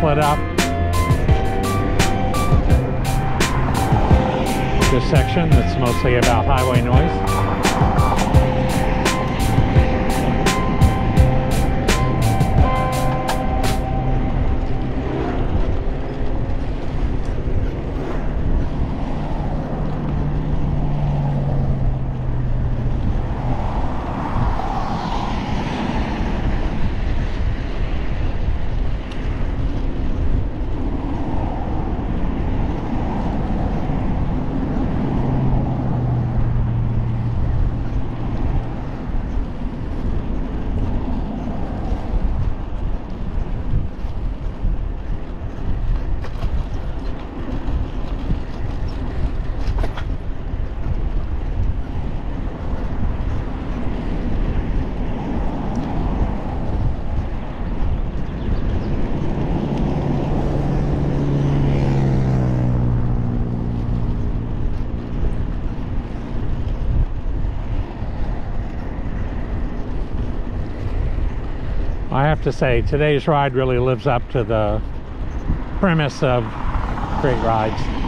split up this section that's mostly about highway noise. I have to say, today's ride really lives up to the premise of great rides.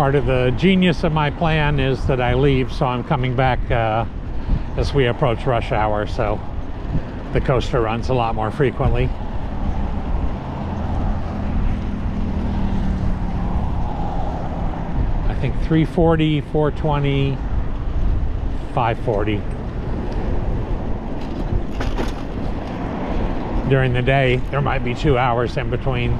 Part of the genius of my plan is that I leave, so I'm coming back uh, as we approach rush hour, so the coaster runs a lot more frequently. I think 340, 420, 540. During the day, there might be two hours in between.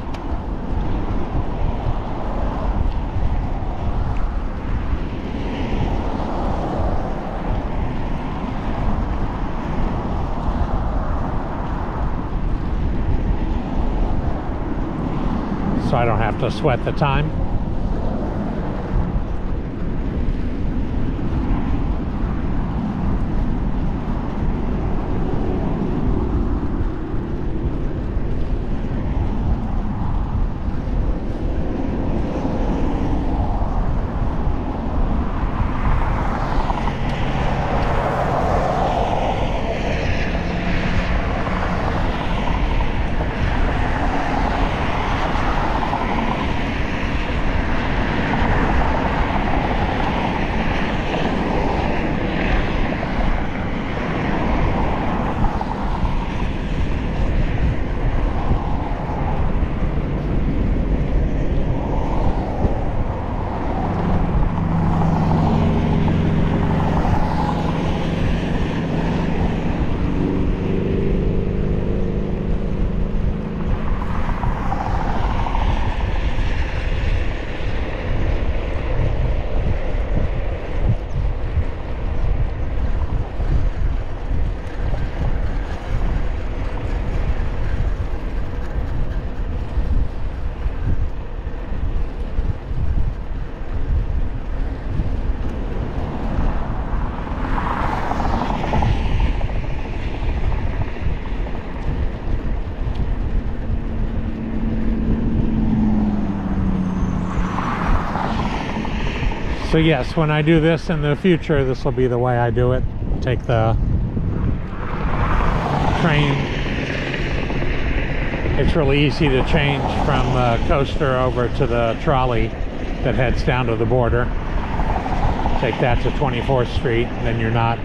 So I don't have to sweat the time. So yes, when I do this in the future, this will be the way I do it. Take the train It's really easy to change from the coaster over to the trolley that heads down to the border. Take that to 24th Street, then you're not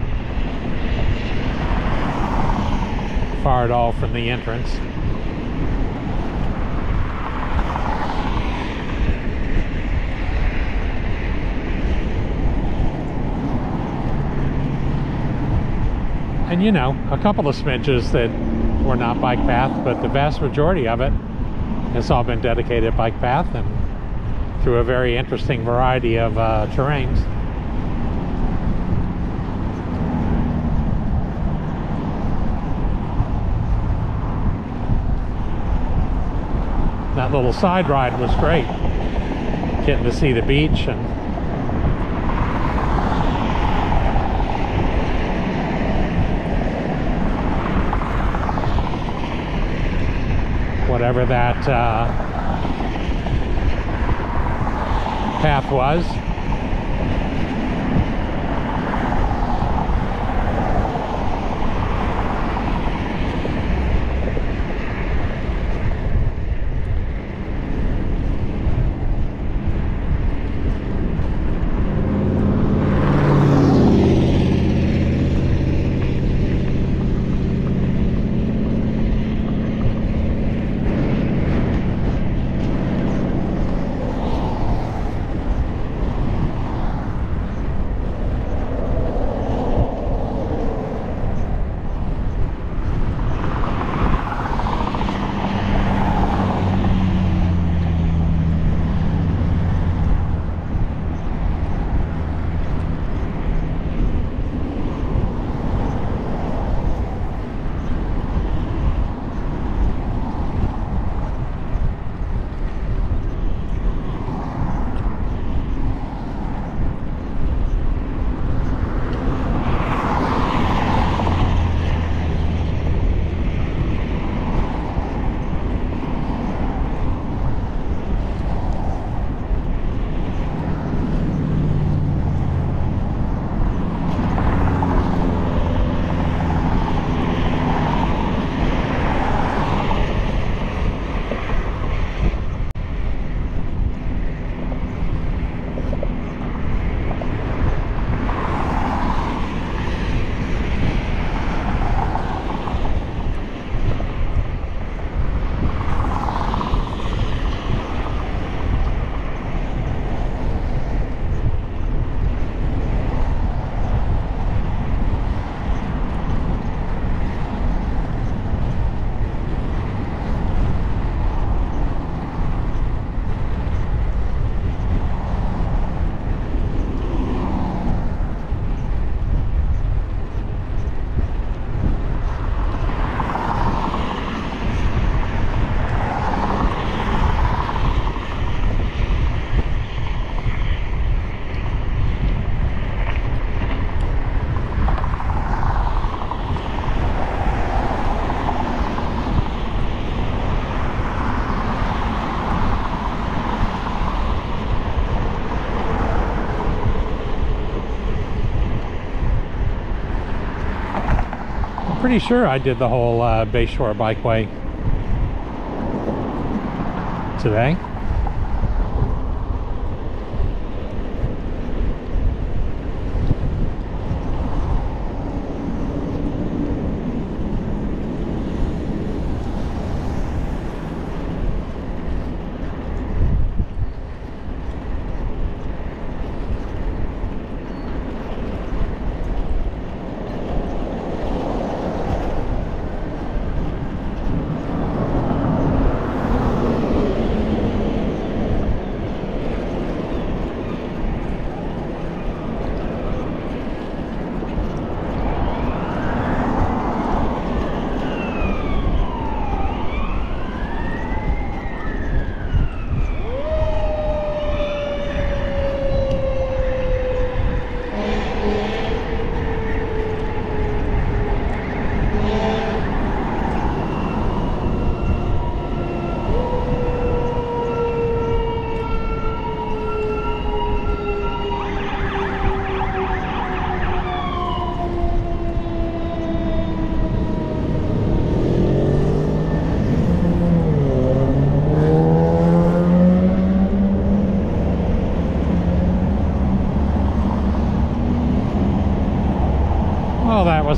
far at all from the entrance. And you know, a couple of smidges that were not bike path, but the vast majority of it has all been dedicated bike path and through a very interesting variety of uh, terrains. That little side ride was great. Getting to see the beach and whatever that uh, path was. Pretty sure I did the whole uh, Bayshore Bikeway today.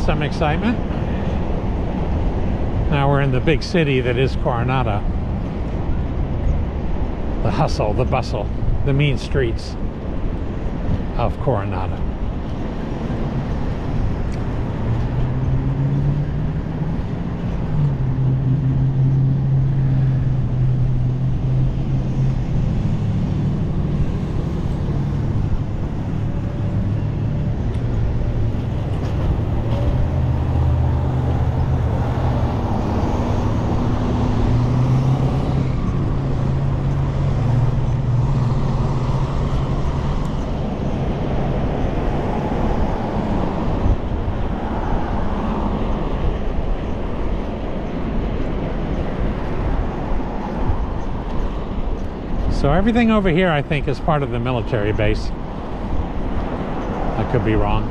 Some excitement. Now we're in the big city that is Coronado. The hustle, the bustle, the mean streets of Coronado. So everything over here, I think, is part of the military base. I could be wrong.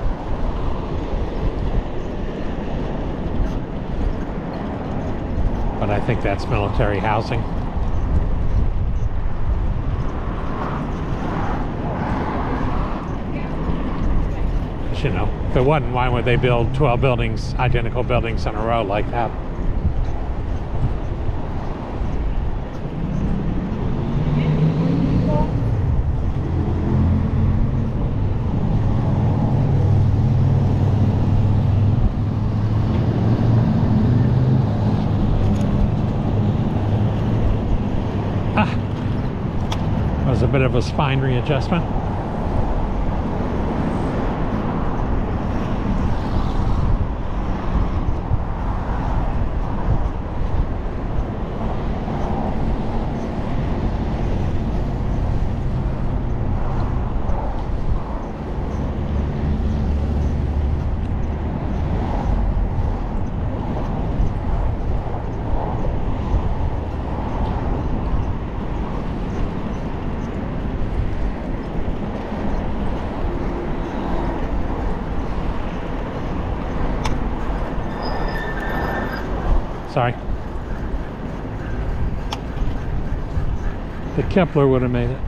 But I think that's military housing. You know, if it wasn't, why would they build 12 buildings, identical buildings in a row like that? A bit of a spine readjustment. Sorry. The Kepler would have made it.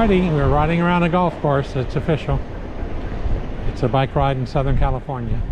We're riding around a golf course. It's official. It's a bike ride in Southern California.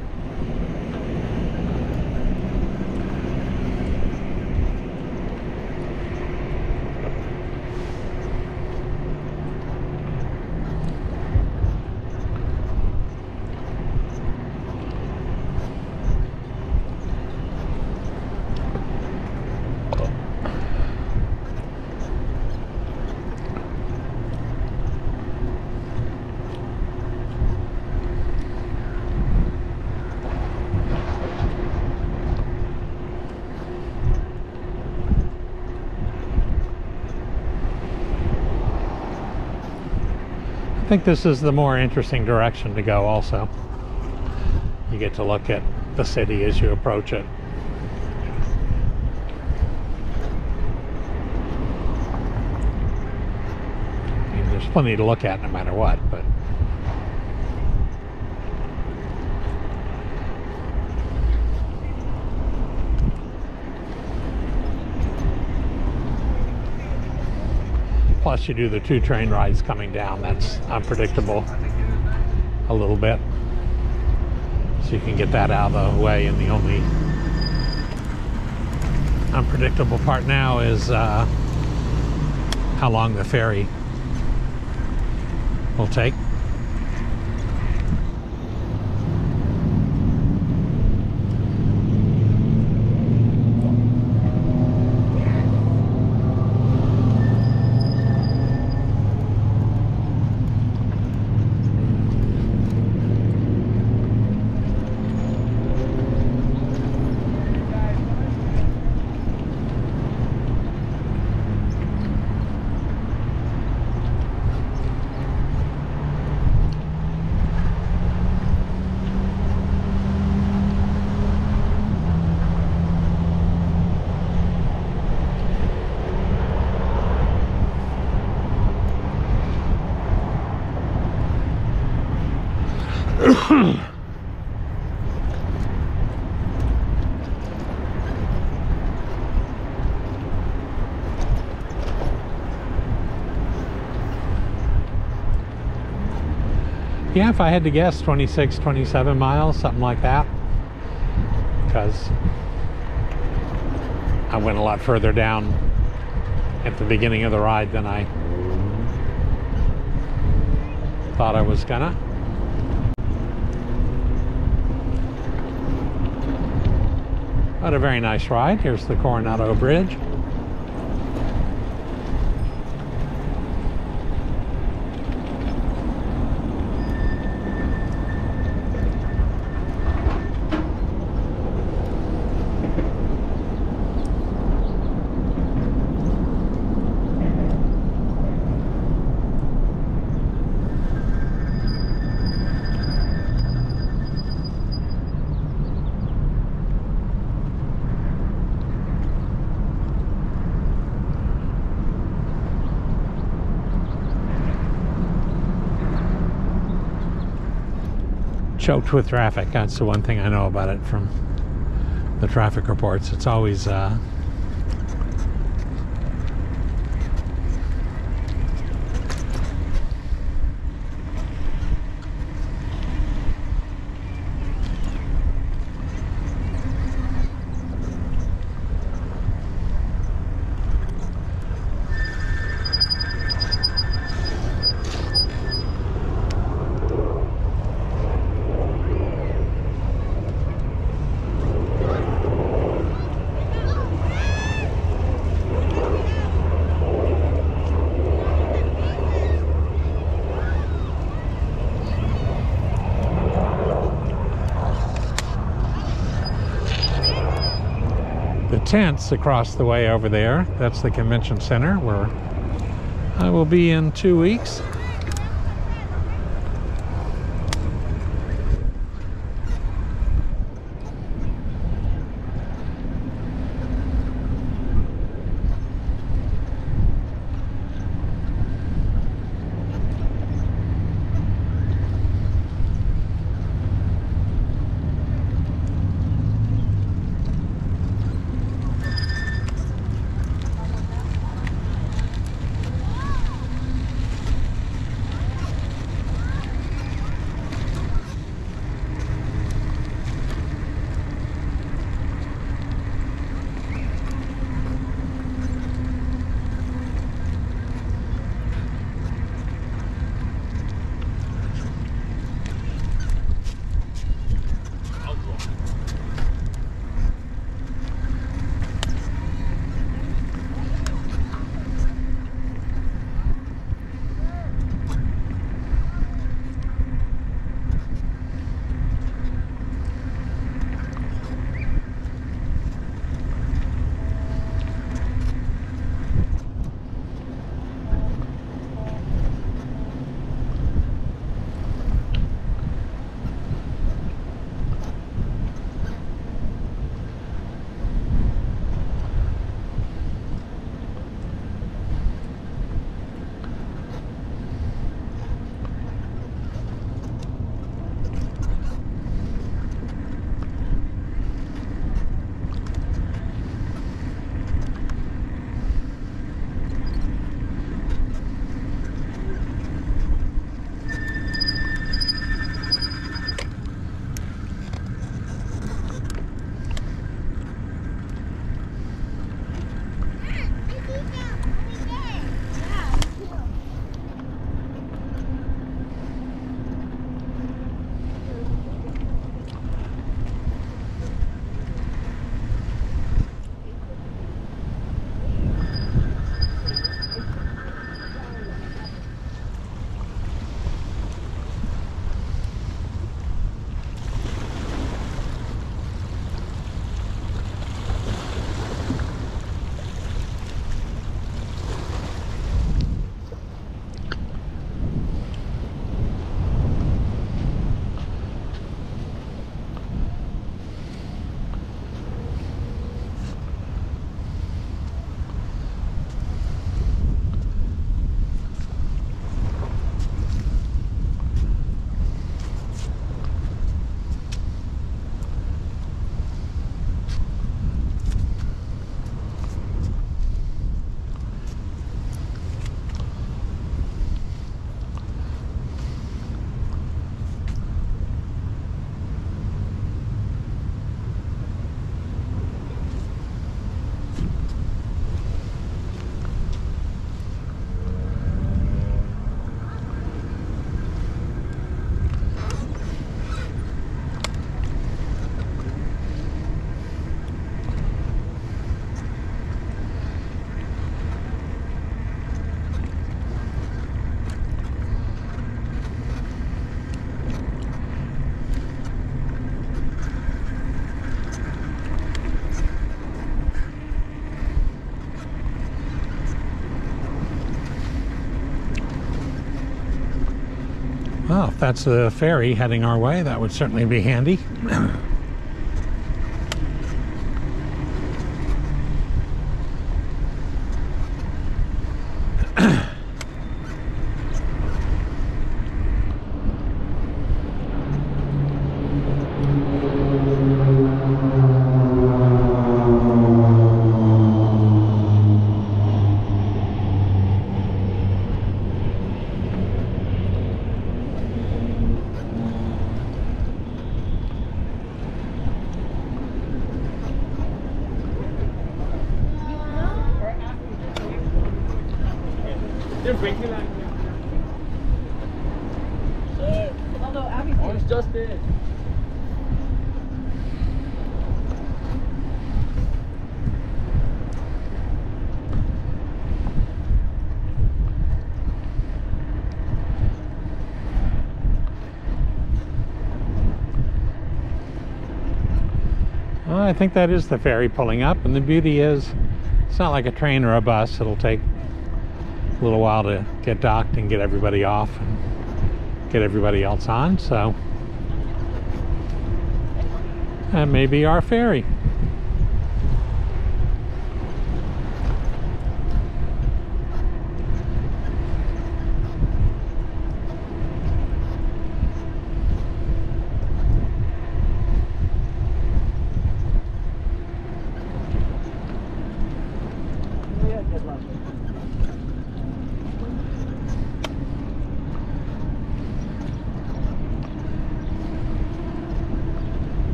I think this is the more interesting direction to go also. You get to look at the city as you approach it. I mean, there's plenty to look at no matter what, but plus you do the two train rides coming down. That's unpredictable a little bit. So you can get that out of the way and the only unpredictable part now is uh, how long the ferry will take yeah, if I had to guess, 26, 27 miles, something like that. Because I went a lot further down at the beginning of the ride than I thought I was gonna. But a very nice ride. Here's the Coronado Bridge. Choked with traffic. That's the one thing I know about it from the traffic reports. It's always uh, tents across the way over there. That's the convention center where I will be in two weeks. If that's the ferry heading our way, that would certainly be handy. Well, I think that is the ferry pulling up, and the beauty is it's not like a train or a bus. It'll take a little while to get docked and get everybody off and get everybody else on, so that may be our ferry.